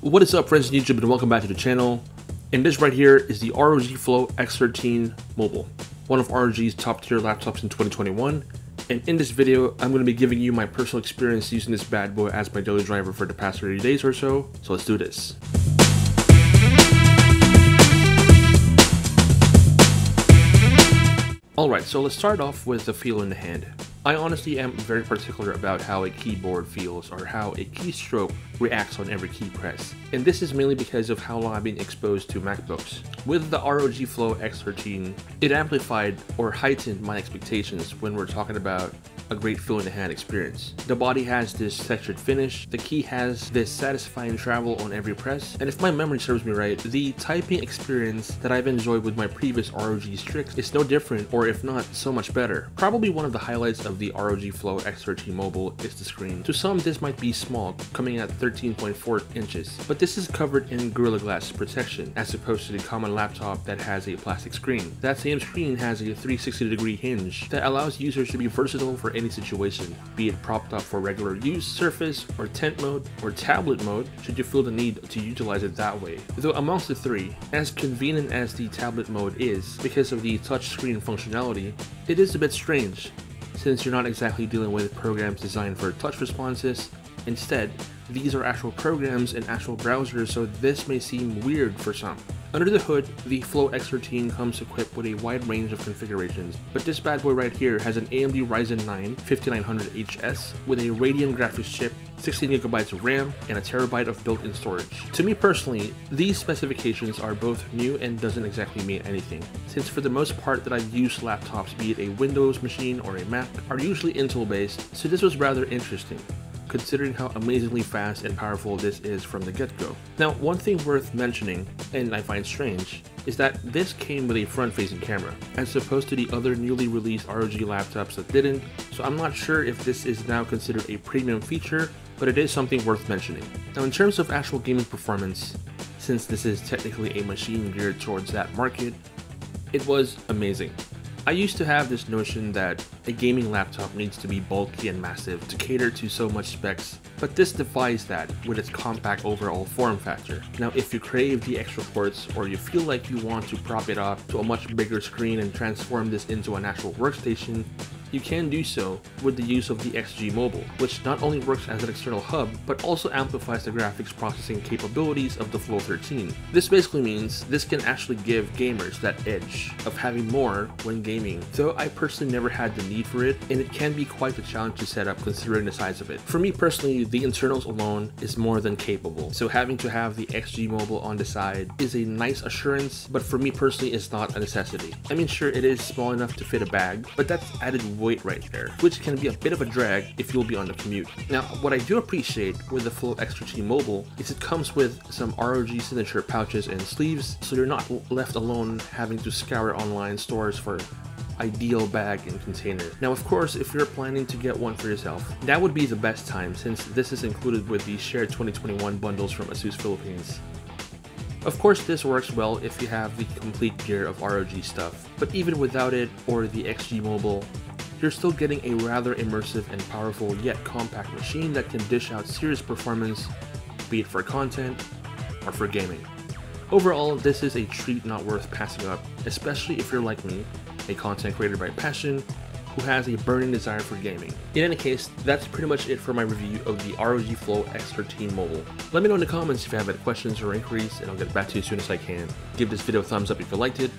What is up friends on YouTube and welcome back to the channel. And this right here is the ROG Flow X13 Mobile, one of ROG's top tier laptops in 2021. And in this video, I'm going to be giving you my personal experience using this bad boy as my daily driver for the past 30 days or so. So let's do this. Alright, so let's start off with the feel in the hand. I honestly am very particular about how a keyboard feels or how a keystroke reacts on every key press. And this is mainly because of how long I've been exposed to MacBooks. With the ROG Flow X13, it amplified or heightened my expectations when we're talking about a great feel in the hand experience. The body has this textured finish, the key has this satisfying travel on every press, and if my memory serves me right, the typing experience that I've enjoyed with my previous ROG Strix is no different or if not so much better. Probably one of the highlights of the ROG Flow X13 Mobile is the screen. To some this might be small, coming at 13.4 inches, but this is covered in Gorilla Glass protection as opposed to the common laptop that has a plastic screen. That same screen has a 360 degree hinge that allows users to be versatile for any situation, be it propped up for regular use, surface, or tent mode, or tablet mode, should you feel the need to utilize it that way. Though amongst the three, as convenient as the tablet mode is, because of the touchscreen functionality, it is a bit strange, since you're not exactly dealing with programs designed for touch responses. Instead, these are actual programs and actual browsers, so this may seem weird for some. Under the hood, the Flow X13 comes equipped with a wide range of configurations, but this bad boy right here has an AMD Ryzen 9 5900HS with a Radeon graphics chip, 16GB of RAM, and a terabyte of built-in storage. To me personally, these specifications are both new and doesn't exactly mean anything, since for the most part that I've used laptops, be it a Windows machine or a Mac, are usually Intel based, so this was rather interesting considering how amazingly fast and powerful this is from the get-go. Now, one thing worth mentioning, and I find strange, is that this came with a front-facing camera, as opposed to the other newly released ROG laptops that didn't, so I'm not sure if this is now considered a premium feature, but it is something worth mentioning. Now in terms of actual gaming performance, since this is technically a machine geared towards that market, it was amazing. I used to have this notion that a gaming laptop needs to be bulky and massive to cater to so much specs, but this defies that with its compact overall form factor. Now if you crave the extra ports or you feel like you want to prop it up to a much bigger screen and transform this into an actual workstation, you can do so with the use of the XG Mobile, which not only works as an external hub, but also amplifies the graphics processing capabilities of the Flow 13. This basically means this can actually give gamers that edge of having more when gaming, though I personally never had the need for it, and it can be quite a challenge to set up considering the size of it. For me personally, the internals alone is more than capable, so having to have the XG Mobile on the side is a nice assurance, but for me personally it's not a necessity. I mean sure it is small enough to fit a bag, but that's added weight right there, which can be a bit of a drag if you'll be on the commute. Now, what I do appreciate with the Flow X13 Mobile is it comes with some ROG signature pouches and sleeves, so you're not left alone having to scour online stores for ideal bag and container. Now of course if you're planning to get one for yourself, that would be the best time since this is included with the shared 2021 bundles from Asus Philippines. Of course this works well if you have the complete gear of ROG stuff, but even without it or the XG Mobile, you're still getting a rather immersive and powerful yet compact machine that can dish out serious performance, be it for content or for gaming. Overall, this is a treat not worth passing up, especially if you're like me, a content creator by passion, who has a burning desire for gaming. In any case, that's pretty much it for my review of the ROG Flow X13 Mobile. Let me know in the comments if you have any questions or inquiries, and I'll get back to you as soon as I can. Give this video a thumbs up if you liked it,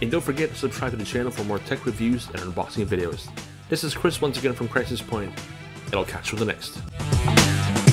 and don't forget to subscribe to the channel for more tech reviews and unboxing videos. This is Chris once again from Chrisispoint, and I'll catch you in the next.